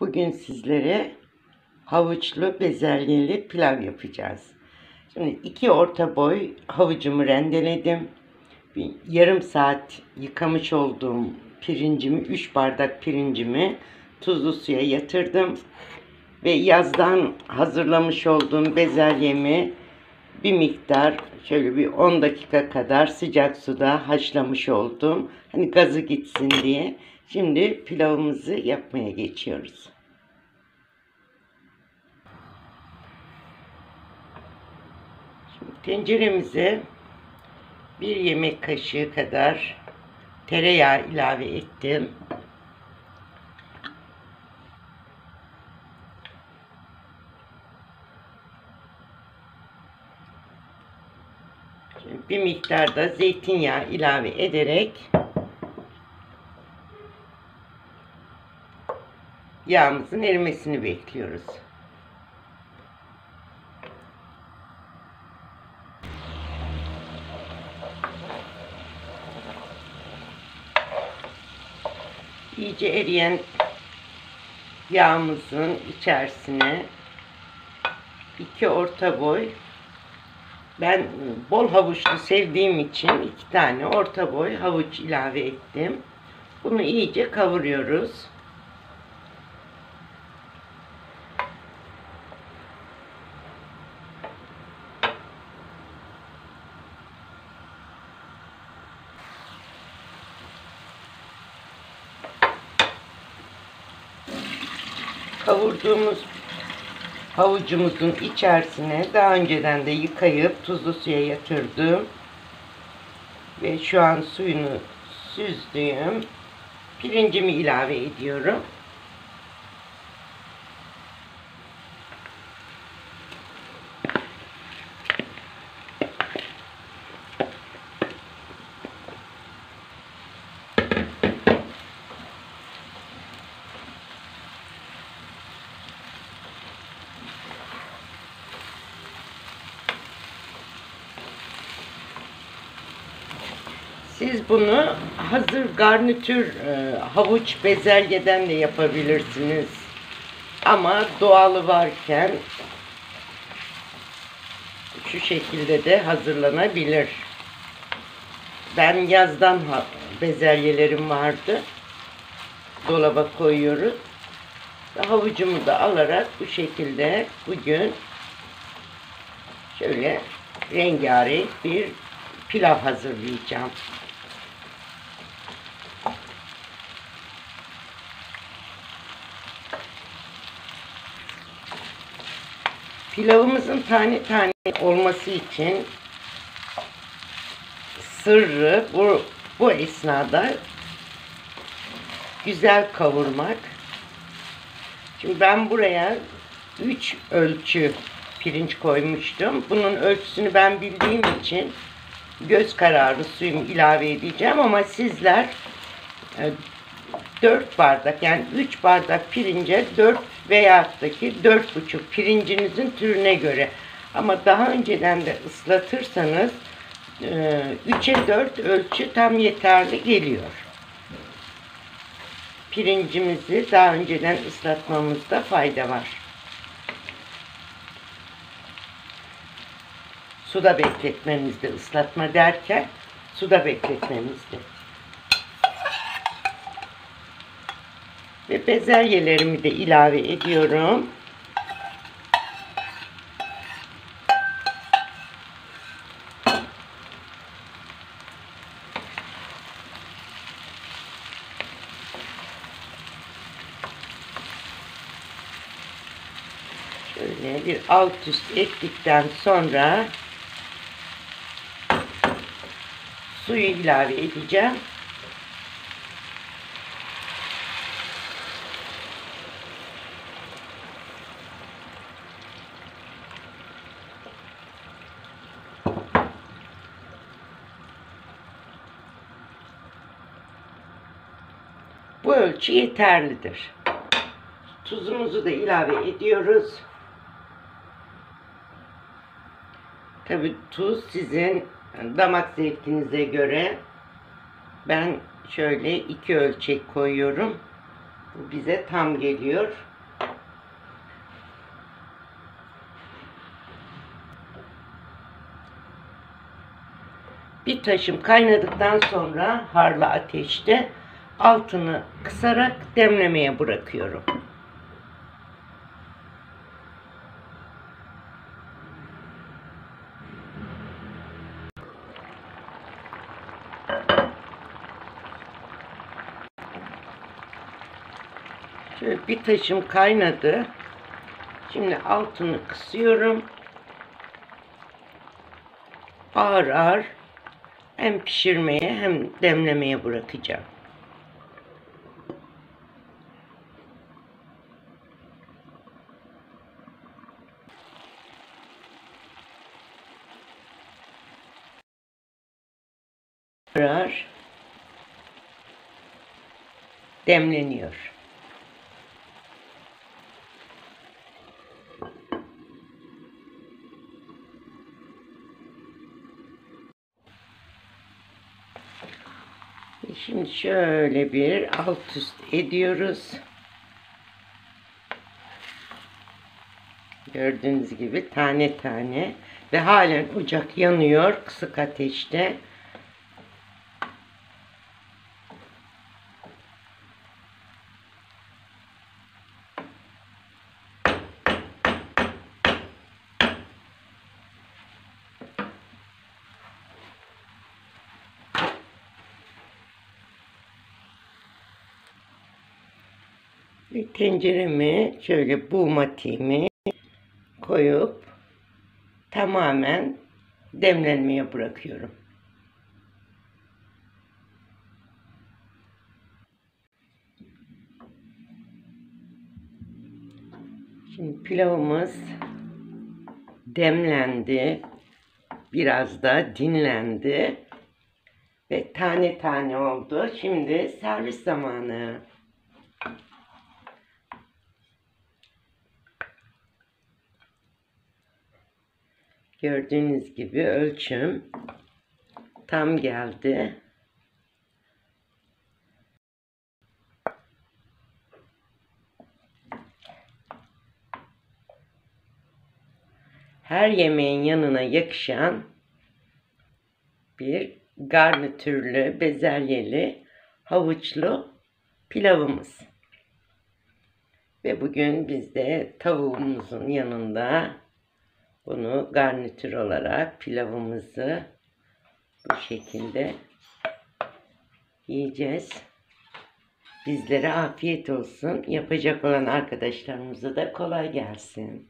Bugün sizlere havuçlu bezelyeli pilav yapacağız. Şimdi iki orta boy havucumu rendeledim. Bir yarım saat yıkamış olduğum pirincimi, 3 bardak pirincimi tuzlu suya yatırdım. Ve yazdan hazırlamış olduğum bezelyemi bir miktar şöyle bir 10 dakika kadar sıcak suda haşlamış oldum. Hani gazı gitsin diye. Şimdi pilavımızı yapmaya geçiyoruz. Tenceremize bir yemek kaşığı kadar tereyağı ilave ettim. Şimdi bir miktar da zeytinyağı ilave ederek yağımızın erimesini bekliyoruz. İyice eriyen yağımızın içerisine iki orta boy ben bol havuçlu sevdiğim için iki tane orta boy havuç ilave ettim. Bunu iyice kavuruyoruz. Kavurduğumuz havucumuzun içerisine daha önceden de yıkayıp tuzlu suya yatırdım. Ve şu an suyunu süzdüğüm pirincimi ilave ediyorum. Siz bunu hazır garnitür e, havuç bezelyeden de yapabilirsiniz. Ama doğalı varken şu şekilde de hazırlanabilir. Ben yazdan bezelyelerim vardı. Dolaba koyuyoruz. Havucumu da alarak bu şekilde bugün şöyle rengarenk bir pilav hazırlayacağım. Pilavımızın tane tane olması için sırrı bu, bu esnada güzel kavurmak. Şimdi ben buraya 3 ölçü pirinç koymuştum. Bunun ölçüsünü ben bildiğim için göz kararı suyumu ilave edeceğim ama sizler 4 bardak yani 3 bardak pirince 4 veya da ki 4,5 pirincinizin türüne göre ama daha önceden de ıslatırsanız 3'e 4 ölçü tam yeterli geliyor. Pirincimizi daha önceden ıslatmamızda fayda var. Suda bekletmemizde ıslatma derken suda bekletmemizde. Ve bezelyelerimi de ilave ediyorum. Şöyle bir alt üst ettikten sonra suyu ilave edeceğim. Bu ölçü yeterlidir. Tuzumuzu da ilave ediyoruz. Tabi tuz sizin damak zevkinize göre ben şöyle iki ölçek koyuyorum. Bu bize tam geliyor. Bir taşım kaynadıktan sonra harlı ateşte altını kısarak demlemeye bırakıyorum. Şöyle bir taşım kaynadı. Şimdi altını kısıyorum. Ağır ağır hem pişirmeye hem demlemeye bırakacağım. Ağır demleniyor. Şimdi şöyle bir alt üst ediyoruz. Gördüğünüz gibi tane tane ve halen ocak yanıyor kısık ateşte. Bir tenceremi şöyle buğmatiğimi koyup tamamen demlenmeye bırakıyorum. Şimdi pilavımız demlendi. Biraz da dinlendi. Ve tane tane oldu. Şimdi servis zamanı. Gördüğünüz gibi ölçüm tam geldi. Her yemeğin yanına yakışan bir garnitürlü, bezelyeli, havuçlu pilavımız. Ve bugün biz de tavuğumuzun yanında bunu garnitür olarak pilavımızı bu şekilde yiyeceğiz. Bizlere afiyet olsun. Yapacak olan arkadaşlarımıza da kolay gelsin.